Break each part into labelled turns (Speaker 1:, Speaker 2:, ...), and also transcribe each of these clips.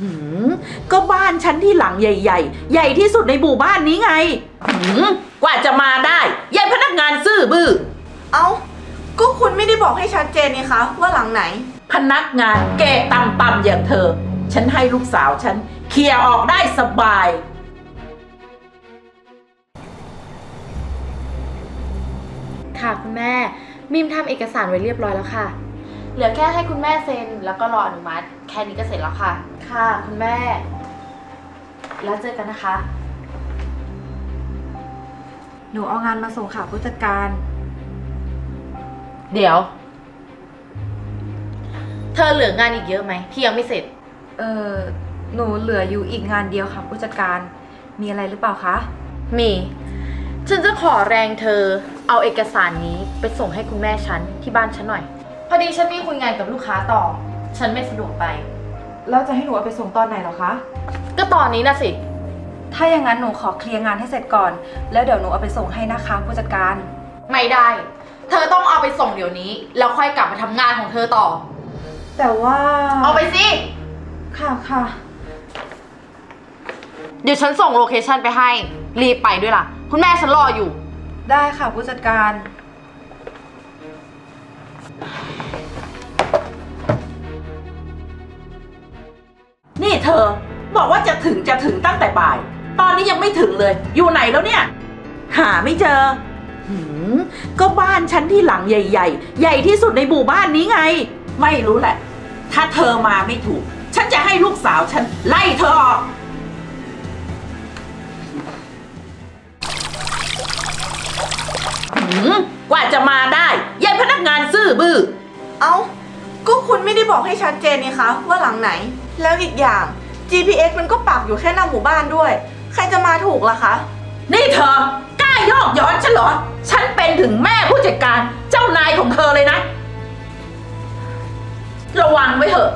Speaker 1: หืมก็บ้านฉันที่หลังใหญ่ ๆ ใหญ่ที่สุดในหมู่บ้านนี้ไงหืมกว่าจะมาได้ยายพนักงานซื่อบื้อ
Speaker 2: เอ้า ก็คุณไม่ได้บอกให้ชัดเจนนี่คะว่าหลังไหน
Speaker 1: พนักงานแก่ต่ำๆอย่างเธอ ฉันให้ลูกสาวฉันเคลียร์ออกได้สบาย
Speaker 3: ค่ะคุณแม่ มิมทำเอกสารไว้เรียบร้อยแล้วค่ะ เหลือแค่ให้คุณแม่เซ็นแล้วก็รออนุมัติ แค่นี้ก็เสร็จแล้วค่ะ ค่ะ คุณแม่ แล้วเจอกันนะคะ
Speaker 4: หนูเอางานมาส่งค่ะผู้จัดการ
Speaker 3: เดี๋ยว เธอเหลืองานอีกเยอะไหมที่ยังไม่เสร็จ
Speaker 4: เออหนูเหลืออยู่อีกงานเดียวค่ะผู้จัดการ มีอะไรหรือเปล่าคะ
Speaker 3: มี ฉันจะขอแรงเธอ เอาเอกสารนี้ไปส่งให้คุณแม่ฉันที่บ้านฉันหน่อย พอดีฉันมีคุยงานกับลูกค้าต่อ ฉันไม่สะดวกไป
Speaker 4: แล้วจะให้หนูเอาไปส่งตอนไหนเหรอคะ
Speaker 3: ก็ตอนนี้นะสิ
Speaker 4: ถ้าอย่างนั้นหนูขอเคลียร์งานให้เสร็จก่อน แล้วเดี๋ยวหนูเอาไปส่งให้นะคะ ผู้จัดการ
Speaker 3: ไม่ได้ เธอต้องเอาไปส่งเดี๋ยวนี้ แล้วค่อยกลับมาทำงานของเธอต่อ
Speaker 4: แต่ว่า
Speaker 3: เอาไปสิ
Speaker 4: ค่ะค่ะ
Speaker 3: เดี๋ยวฉันส่งโลเคชันไปให้ รีบไปด้วยล่ะ คุณแม่ฉันรออยู่
Speaker 4: ได้ค่ะผู้จัดการ
Speaker 1: นี่เธอ บอกว่าจะถึงจะถึงตั้งแต่บ่าย ตอนนี้ยังไม่ถึงเลย อยู่ไหนแล้วเนี่ย หาไม่เจอหืมก็บ้านฉันที่หลังใหญ่ ๆ ใหญ่ที่สุดในหมู่บ้านนี้ไง ไม่รู้แหละ ถ้าเธอมาไม่ถูก ฉันจะให้ลูกสาวฉันไล่เธอออกหืมกว่าจะมาได้ยายพนักงานซื่อบื้อ
Speaker 2: เอ้าก็คุณไม่ได้บอกให้ชัดเจนนี่คะว่าหลังไหน แล้วอีกอย่าง GPS มันก็ปักอยู่แค่หน้าหมู่บ้านด้วย ใครจะมาถูกล่ะคะ
Speaker 1: นี่เธอกล้ายอกย้อนฉันเหรอ ฉันเป็นถึงแม่ผู้จัดการเจ้านายของเธอเลยนะ ระวังไว้เถอะ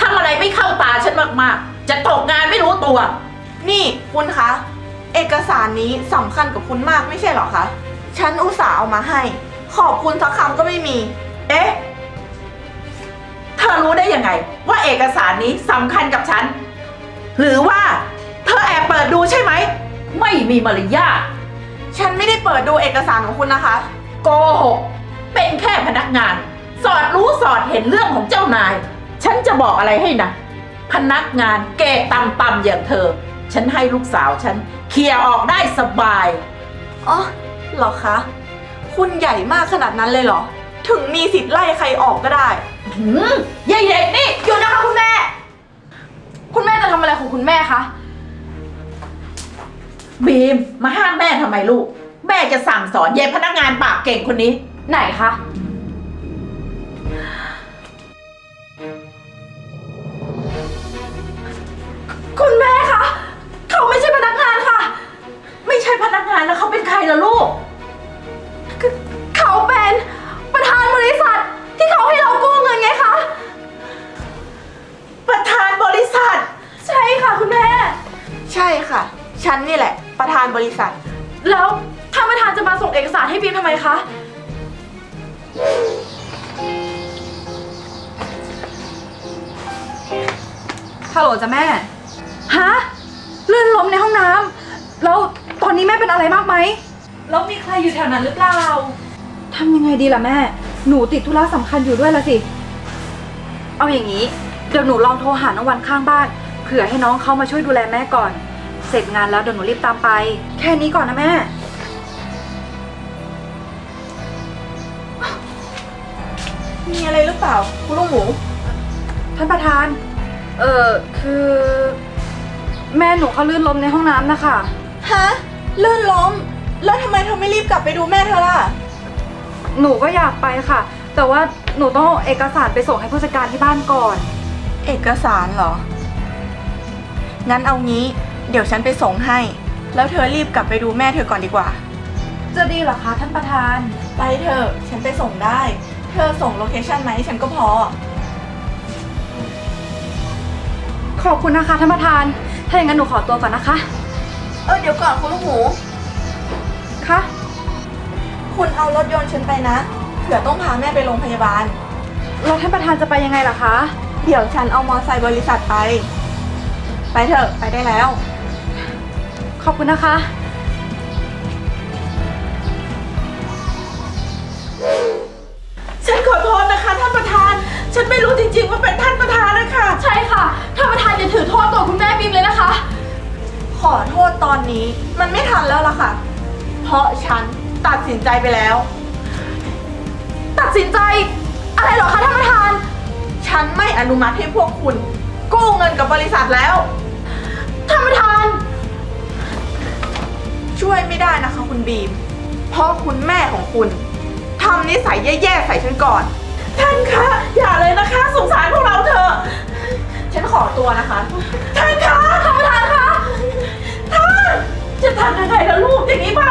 Speaker 1: ทำอะไรไม่เข้าตาฉันมากๆ จะตกงานไม่รู้ตัว
Speaker 2: นี่คุณคะ เอกสารนี้สำคัญกับคุณมากไม่ใช่เหรอคะ ฉันอุตส่าห์เอามาให้ ขอบคุณสักคำก็ไม่มี
Speaker 1: เอ๊ะเธ อรู้ได้ยังไง ว่าเอกสารนี้สำคัญกับฉัน หรือว่าเธอแอบเปิดดูใช่ไหม ไม่มีมารยาท
Speaker 2: ฉันไม่ได้เปิดดูเอกสารของคุณนะคะ
Speaker 1: โกหก เป็นแค่พนักงาน สอดรู้สอดเห็นเรื่องของเจ้านาย ฉันจะบอกอะไรให้นะ พนักงานเกรดต่ำอย่างเธอ ฉันให้ลูกสาวฉันเคลียร์ออกได้สบาย
Speaker 2: อ๋อเหรอคะ คุณใหญ่มากขนาดนั้นเลยเหรอ ถึงมีสิทธิ์ไล่ใครออกก็ได้
Speaker 1: หืมยายเด็กนี่
Speaker 3: หยุดนะคะคุณแม่ คุณแม่จะทำอะไรของคุณแม่คะ
Speaker 1: บีม มาห้ามแม่ทำไมลูก แม่จะสั่งสอนยายพนักงานปากเก่งคนนี้
Speaker 3: ไหนคะ
Speaker 1: คุณแม่าน
Speaker 3: บริษัท แล้วท่านประธานจะมาส่งเอกสารให้บีมทำไมคะ
Speaker 4: ฮัลโหลจ้ะแม่ ฮะลื่นล้มในห้องน้ำแล้วตอนนี้แม่เป็นอะไรมากไหมแล้วมีใครอยู่แถวนั้นหรือเปล่า ทำยังไงดีล่ะแม่ หนูติดธุระสำคัญอยู่ด้วยละสิ เอาอย่างนี้ เดี๋ยวหนูลองโทรหาน้องวันข้างบ้าน เผื่อให้น้องเขามาช่วยดูแลแม่ก่อนเสร็จงานแล้วเดี๋ยวหนูรีบตามไป แค่นี้ก่อนนะแม่
Speaker 2: มีอะไรหรือเปล่าคุณลูกหมู
Speaker 4: ท่านประธาน เออคือ แม่หนูเขาลื่นล้มในห้องน้ำนะคะ
Speaker 2: ฮะลื่นล้ม แล้วทำไมเธอไม่รีบกลับไปดูแม่เธอล่ะ
Speaker 4: หนูก็อยากไปค่ะ แต่ว่าหนูต้องเอาเอกสารไปส่งให้ผู้จัดการที่บ้านก่อน
Speaker 2: เอกสารเหรอ งั้นเอางี้ เดี๋ยวฉันไปส่งให้ แล้วเธอรีบกลับไปดูแม่เธอก่อนดีกว่า
Speaker 4: จะดีเหรอคะท่านประธาน
Speaker 2: ไปเถอะฉันไปส่งได้ เธอส่งโลเคชันมาให้ฉันก็พอ
Speaker 4: ขอบคุณนะคะท่านประธาน ถ้าอย่างนั้นหนูขอตัวก่อนนะคะ
Speaker 2: เออเดี๋ยวก่อนคุณลูกหมู
Speaker 4: คะ
Speaker 2: คุณเอารถยนต์ฉันไปนะเผื่อต้องพาแม่ไปโรงพยาบาล
Speaker 4: แล้วท่านประธานจะไปยังไงล่ะคะ
Speaker 2: เดี๋ยวฉันเอามอไซค์บริษัทไป ไปเถอะไปได้แล้ว
Speaker 5: ขอบคุณนะคะ
Speaker 1: ฉันขอโทษนะคะ ท่านประธาน ฉันไม่รู้จริงๆว่าเป็นท่านประธานนะคะ
Speaker 4: ใช่ค่ะ ท่านประธานอย่าถือโทษตัวคุณแม่บีมเลยนะคะ
Speaker 2: ขอโทษตอนนี้มันไม่ทันแล้วล่ะค่ะ เพราะฉันตัดสินใจไปแล้ว
Speaker 4: ตัดสินใจ อะไรเหรอคะท่านประธาน
Speaker 2: ฉันไม่อนุมัติให้พวกคุณ กู้เงินกับบริษัทแล้ว
Speaker 4: ท่านประธาน
Speaker 2: ช่วยไม่ได้นะคะคุณบีม เพราะคุณแม่ของคุณทำนิสัยแย่ๆใส่ฉันก่อน
Speaker 1: ท่านคะ อย่าเลยนะคะ สงสารพวกเราเถอะ
Speaker 2: ฉันขอตัวนะคะ
Speaker 1: ท่านคะท่านประธานคะท่านจะทำยังไงล่ะลูกอย่างนี้
Speaker 4: ไป